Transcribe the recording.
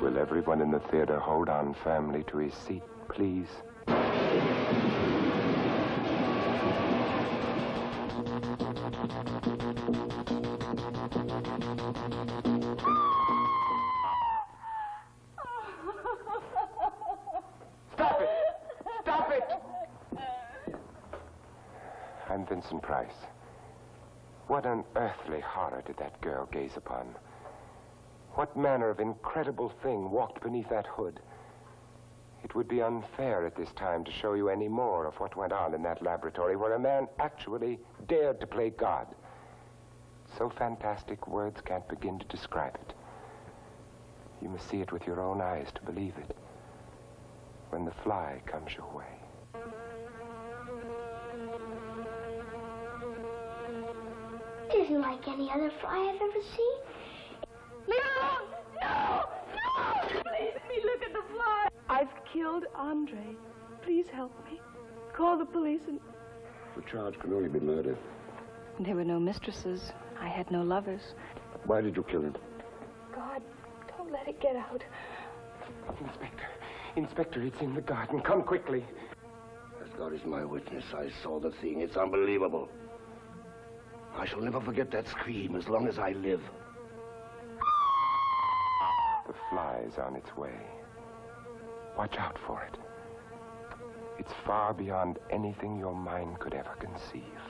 Will everyone in the theater hold on firmly to his seat, please? Stop it! Stop it! I'm Vincent Price. What unearthly horror did that girl gaze upon? What manner of incredible thing walked beneath that hood? It would be unfair at this time to show you any more of what went on in that laboratory where a man actually dared to play God. So fantastic, words can't begin to describe it. You must see it with your own eyes to believe it. When the fly comes your way. Isn't like any other fly I've ever seen. No! No! No! Please let me look at the fly. I've killed Andre. Please help me. Call the police and... The charge can only be murder. There were no mistresses. I had no lovers. Why did you kill him? God, don't let it get out. Inspector, Inspector, it's in the garden. Come quickly. As God is my witness, I saw the thing. It's unbelievable. I shall never forget that scream as long as I live. The fly's on its way. Watch out for it. It's far beyond anything your mind could ever conceive.